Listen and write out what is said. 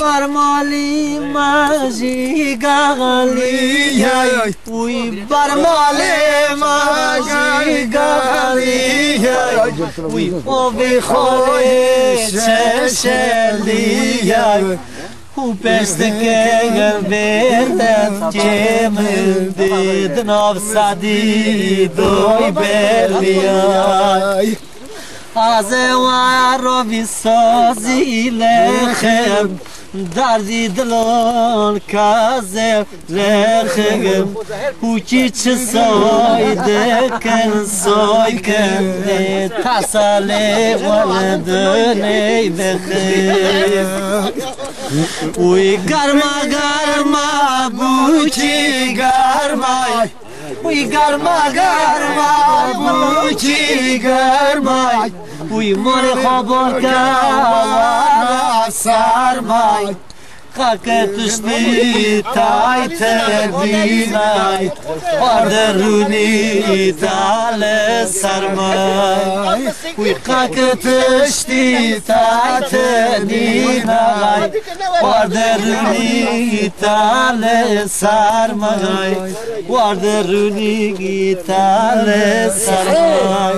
برمالی ماجی گالی وی برمالی ماجی گالی وی خوبی خوی چشلی او پشت که بردت که دید دوی بلیای از و سازی لخم. دردی دلان کازه لخم. او چی چه سای دکن سای کن تساله ولدنی بخیر وی گرما گرما بوچی گرمای. وی گرما گرما بوچی گرمای؟ وی مر خبر کوانا سرمای. kakët është një tajtë e binajt, Ardëruni tale sarmaj, Kuj kakët është një tajtë e binajt, Ardëruni tale sarmaj, Ardëruni tale sarmaj,